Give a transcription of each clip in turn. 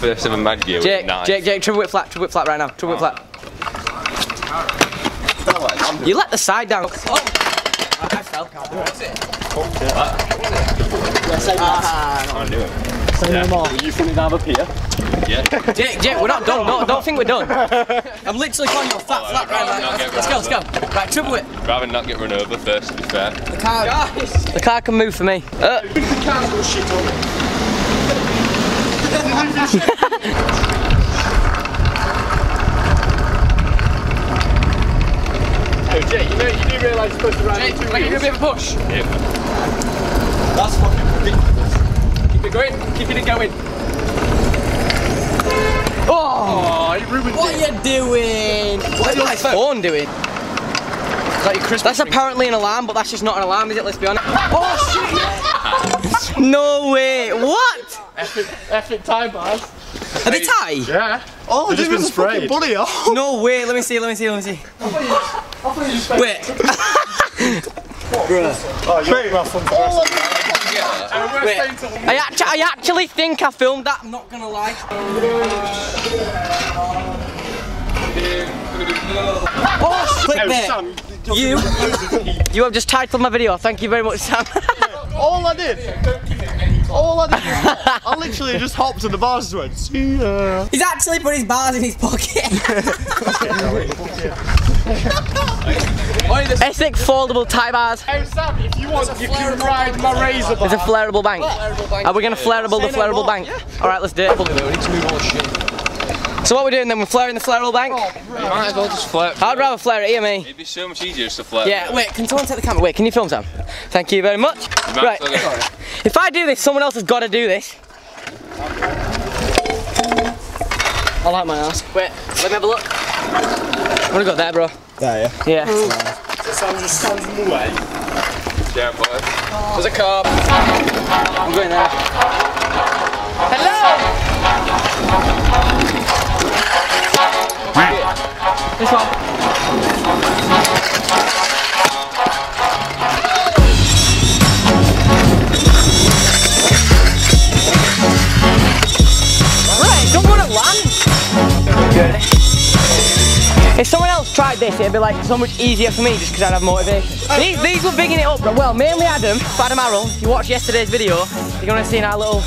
First ever Madd Gear Jake, with. Jake, Jake, triple whip flat, triple whip flat right now, triple whip flat. You let the side down. Oh! I fell. Can't do it. You think down up here? Yeah. Jake, Jake, we're not done. Don't, don't think we're done. I'm literally calling you a fat, flat right now. Let's go, let's go. Right, triple whip. Rather not get run over first, to be fair. The car, the car can move for me. Uh, Oh, Jay, you know you do realise you're supposed to ride Jake, wait, you do a bit of a push. That's fucking ridiculous. Keep it going, keep it going. Oh! Oh, you ruined What are you doing? What's my phone doing? That's apparently an alarm, but that's just not an alarm, is it? Let's be honest. Oh shit! no way! What? Epic, epic time bars. Are they tie? Yeah. Oh, They've just been sprayed. bully off. No way! Let me see. Let me see. Let me see. Wait. Oh, you're rough on Wait. I, actu- I actually think I filmed that. I'm not gonna lie. Oh, click Oh. Sam, You, you have just titled my video. Thank you very much, Sam. All I did. All I did. was- I literally just hopped to the bars and went, see ya. He's actually put his bars in his pocket. Essex foldable tie bars. Oh, Sam, if you want, you can ride my razor bar. It's a flairable bank. Are we gonna flairable the flairable bank? All right, let's do it. So what we're doing then? We're flairing the flairable bank. Oh, Might as well just flirt. I'd rather flair it here, me. It'd be so much easier just to flirt. Yeah. Wait, can someone take the camera? Wait, can you film Sam? Thank you very much. might Right. as well get- If I do this, someone else has got to do this. I like my ass. Wait, let me have a look. I'm gonna go there, bro. Yeah, yeah. Mm. Yeah. Sam just stands in the way. Yeah, boy. There's a car. I'm going there. Hello! This one. Someone else tried this, it'd be like so much easier for me just because I'd have motivation. These, these were bigging it up, well, mainly Adam, Adam Arrow. If you watched yesterday's video, you're gonna see in our little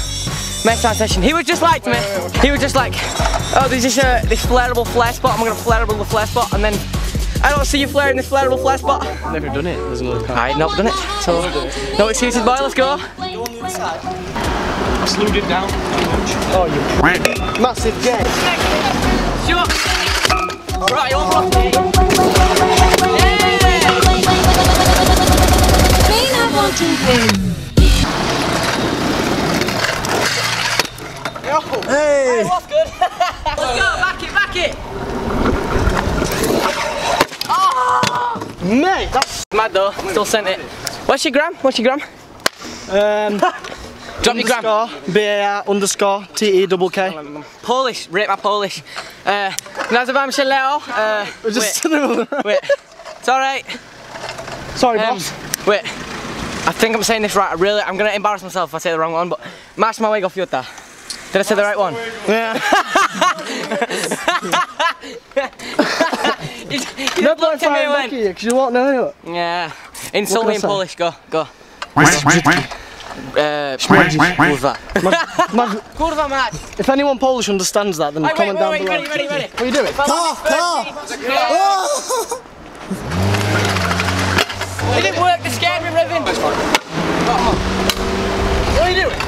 mess down session. He was just like to me, he was just like, oh, there's this, uh, this flairable flair spot, I'm gonna flairable the flair spot, and then I don't see you flairing this flairable flair spot. Never done it. There's another car. I've not done it, so no excuses, boy, let's go. I Slewed it down. Oh, you massive gay. Sure. Right, over off me. Quem não vão? Hey! That's good. let's go, back it, back it. Mate, that's Mad though, still sent it. What's your gram? What's your gram? um, Drop your gram. underscore B-A-R underscore T-E double K. Polish, rate my Polish. Uh, nazywam się Leo. Uh, Just wait, wait. It's alright. Sorry, Um, boss. wait. I think I'm saying this right. I really, I'm gonna embarrass myself if I say the wrong one, but Masz małego fiuta. Did I say the right one? Yeah. you, you No just point looked at me firing and went, you because you won't know it. yeah. Insult me in can Polish. Go, go. Uh, kurwa. Kurwa mać. if anyone Polish understands that, then Wait, wait, comment wait, down wait, below. ready, ready, ready. What are you doing? Car, car. It didn't work, they scared me, Revin. What are you doing?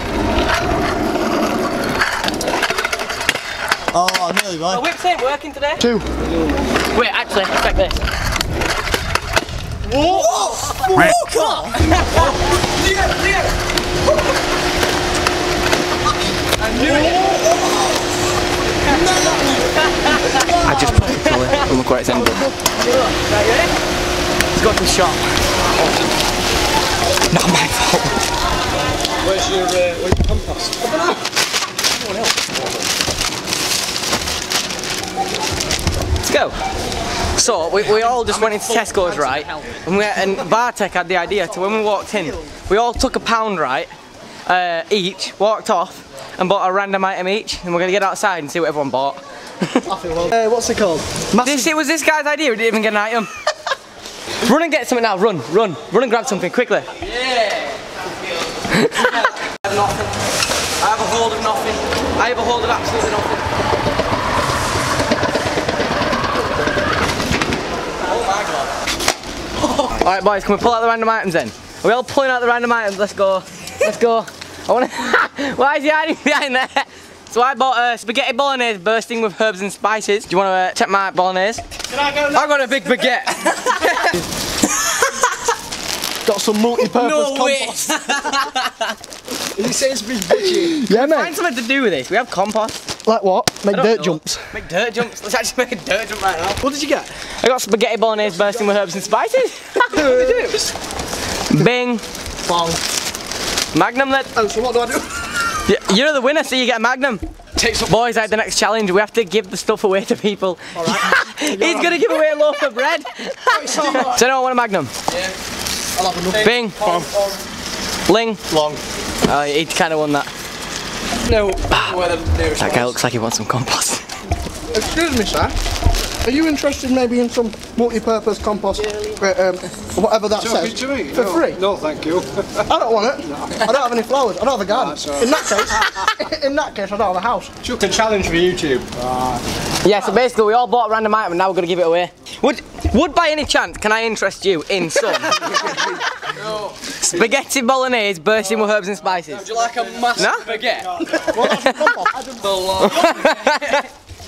Oh, nearly, The boy. whips ain't working today. Two. Wait, actually, check this. I just put it fully. And look where it's ended. Right, you ready? Let's go to the shop. Not my fault. Where's your, uh, where's your compass? Let's go. So we, we all just went into Tesco's, right? And, we, and Bartek had the idea to when we walked in, we all took a pound, right? Uh, each, walked off, and bought a random item each, and we're gonna get outside and see what everyone bought. I feel well. Uh, what's it called? Massive. This it was this guy's idea. We didn't even get an item. run and get something now. Run, run, run and grab something quickly. Yeah. I have nothing. I have a hold of nothing. I have a hold of absolutely nothing. Oh my god. All right, boys, can we pull out the random items then? Are we all pulling out the random items? Let's go. Let's go. I want to. Why is he hiding behind there? So I bought a spaghetti bolognese bursting with herbs and spices. Do you want to uh, check my bolognese? Can I go I got a big baguette. Got some multi-purpose no way. compost. He says be budgie. Yeah, man. Find mate. something to do with this. We have compost. Like what? Make dirt know. jumps. Make dirt jumps. Let's actually make a dirt jump right now. What did you get? I got spaghetti bolognese bursting with herbs and spices. Bing. Bong. Magnum lid. Oh, so what do I do? You're the winner, so you get a Magnum. Boys, like the next challenge, we have to give the stuff away to people. He's gonna give away a loaf of bread. so anyone want a Magnum? I'll have enough. Bing. Ling. Long. Oh, he kind of won that. No, where the nearest That guy was. looks like he wants some compost. Excuse me, sir. Are you interested maybe in some multi-purpose compost, uh, um, whatever that Talking says, to me? for no. free? No, thank you. I don't want it. I don't have any flowers. I don't have a garden. That's all In that case, in that case, I don't have a house. Chuck a challenge for YouTube. Yeah, so basically we all bought a random item and now we're gonna give it away. Would, would by any chance, can I interest you in some? Spaghetti bolognese bursting with herbs and spices. Would you like a massive No? baguette? Well, that's the compost.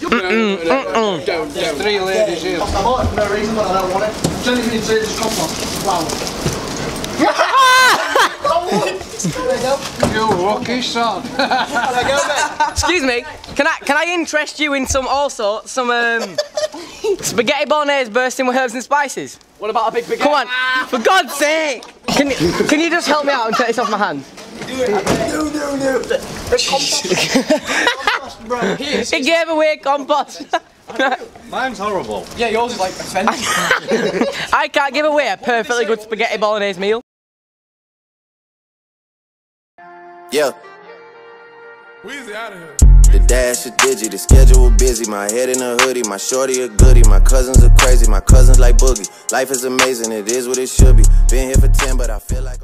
Don't, don't. Three ladies here. I bought it for no reason, but I don't want it. It's only been said it's compost. Flowers. there you go. You lucky son. There you go, mate. Excuse me, can I can I interest you in some also some um, spaghetti bolognese bursting with herbs and spices? What about a big baguette? Come on, for God's sake! Can you, can you just help me out and take this off my hand? He gave away compost. Mine's horrible. Yeah, yours is like offensive. I can't give away a perfectly good spaghetti bolognese meal. Yeah. The dash is digi, the schedule busy. My head in a hoodie, my shorty a goodie. My cousins are crazy, my cousins like boogie. Life is amazing, it is what it should be. Been here for 10, but I feel like. a-